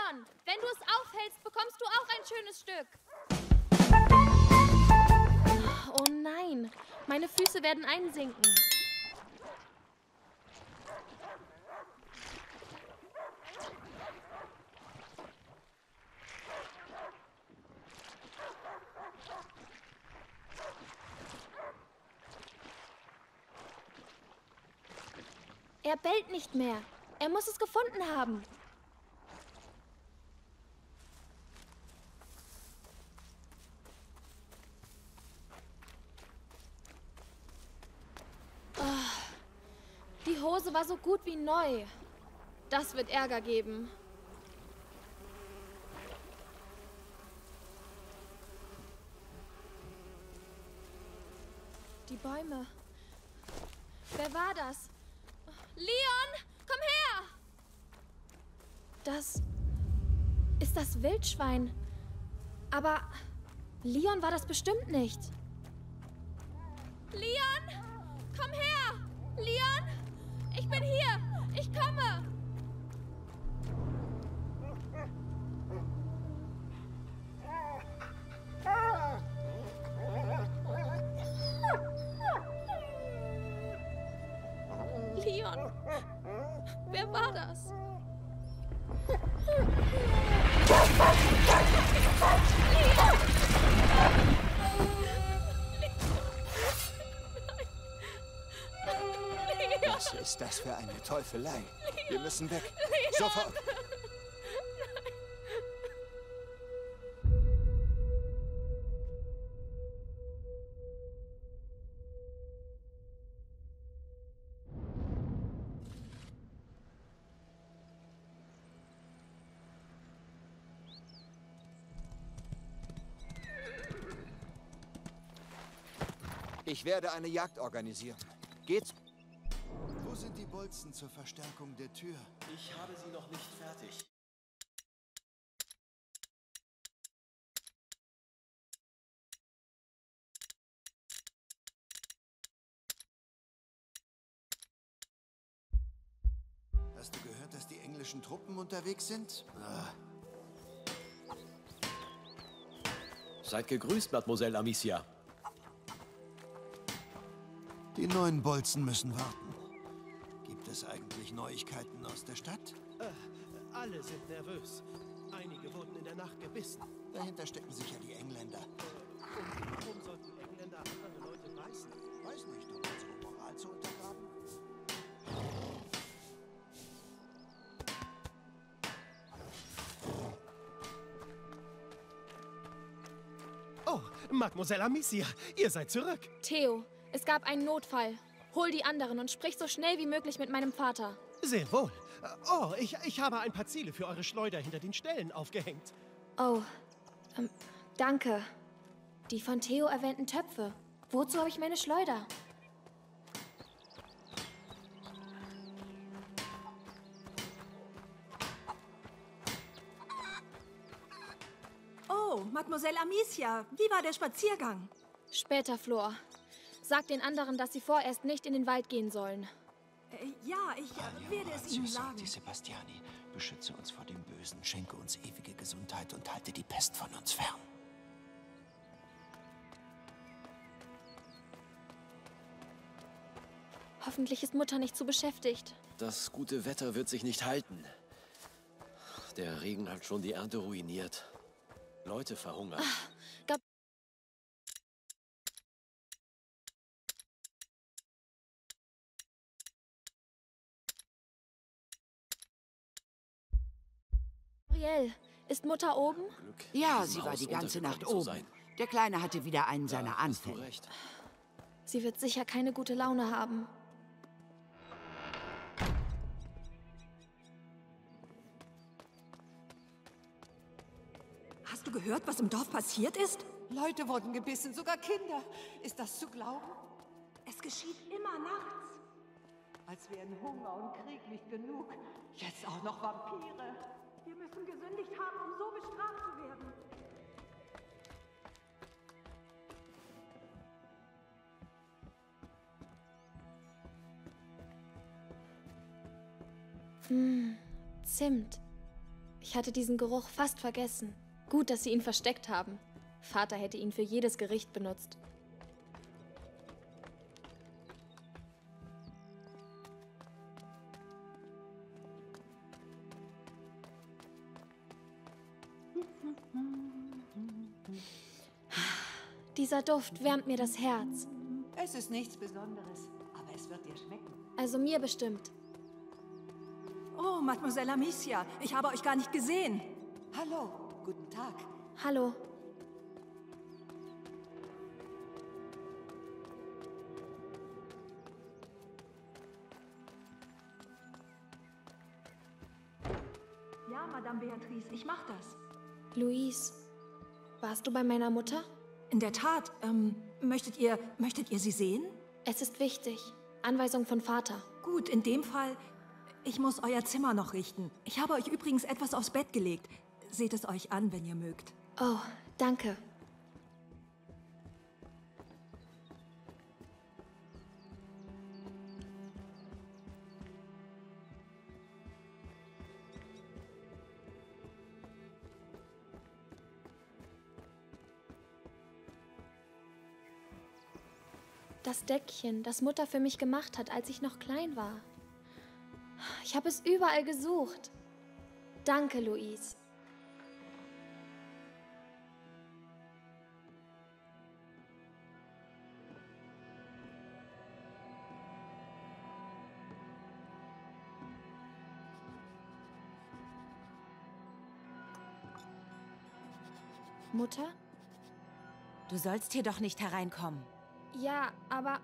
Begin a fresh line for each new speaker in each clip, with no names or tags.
Leon, wenn du es aufhältst, bekommst du auch ein schönes Stück. Oh nein, meine Füße werden einsinken. Er bellt nicht mehr. Er muss es gefunden haben. Ah, die Hose war so gut wie neu. Das wird Ärger geben. Die Bäume. Wer war das? Leon, komm her! Das ist das Wildschwein. Aber Leon war das bestimmt nicht. Leon, komm her! Leon, Leon, wer war das?
Was ist das für eine Teufelei? Wir müssen weg. Sofort. Ich werde eine Jagd organisieren. Geht's? Wo sind die Bolzen zur Verstärkung der Tür?
Ich habe sie noch nicht fertig.
Hast du gehört, dass die englischen Truppen unterwegs sind? Ah,
Seid gegrüßt, Mademoiselle Amicia.
Die neuen Bolzen müssen warten. Gibt es eigentlich Neuigkeiten aus der Stadt?
Alle sind nervös. Einige wurden in der Nacht gebissen.
Dahinter stecken sicher die Engländer.
Und warum sollten Engländer andere Leute beißen?
Weiß nicht, um unsere Moral zu untergraben.
Oh, Mademoiselle Amicia, ihr seid zurück.
Theo, es gab einen Notfall. Hol die anderen und sprich so schnell wie möglich mit meinem Vater.
Sehr wohl. Oh, ich, ich habe ein paar Ziele für eure Schleuder hinter den Ställen aufgehängt.
Oh, ähm, danke. Die von Theo erwähnten Töpfe. Wozu habe ich meine Schleuder?
Oh, Mademoiselle Amicia, wie war der Spaziergang?
Später, Flor. Sag den anderen, dass sie vorerst nicht in den Wald gehen sollen.
Äh, ja, ich äh, werde es Ihnen sagen.
Sebastiani, beschütze uns vor dem Bösen, schenke uns ewige Gesundheit und halte die Pest von uns fern.
Hoffentlich ist Mutter nicht zu beschäftigt.
Das gute Wetter wird sich nicht halten. Der Regen hat schon die Ernte ruiniert. Leute verhungern.
Gab Gabriel, ist Mutter oben?
Ja, sie war die ganze Nacht oben. Der Kleine hatte wieder einen seiner Anfälle.
Sie wird sicher keine gute Laune haben.
Hast du gehört, was im Dorf passiert ist?
Leute wurden gebissen, sogar Kinder. Ist das zu glauben?
Es geschieht immer nachts.
Als wären Hunger und Krieg nicht genug. Jetzt auch noch Vampire.
Wir müssen gesündigt haben, um so bestraft zu werden.
Zimt. Ich hatte diesen Geruch fast vergessen. Gut, dass sie ihn versteckt haben. Vater hätte ihn für jedes Gericht benutzt. Dieser Duft wärmt mir das Herz.
Es ist nichts Besonderes, aber es wird dir schmecken.
Also mir bestimmt.
Oh, Mademoiselle Amicia, ich habe euch gar nicht gesehen.
Hallo, guten Tag.
Hallo.
Ja, Madame Beatrice, ich mach das.
Louise, warst du bei meiner Mutter?
In der Tat, ähm, möchtet ihr, möchtet ihr sie sehen?
Es ist wichtig. Anweisung von Vater.
Gut, in dem Fall, ich muss euer Zimmer noch richten. Ich habe euch übrigens etwas aufs Bett gelegt. Seht es euch an, wenn ihr mögt.
Oh, danke. Das Deckchen, das Mutter für mich gemacht hat, als ich noch klein war. Ich habe es überall gesucht. Danke, Louise. Mutter?
Du sollst hier doch nicht hereinkommen.
Ja, aber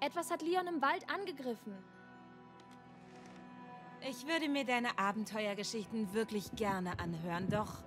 etwas hat Leon im Wald angegriffen.
Ich würde mir deine Abenteuergeschichten wirklich gerne anhören, doch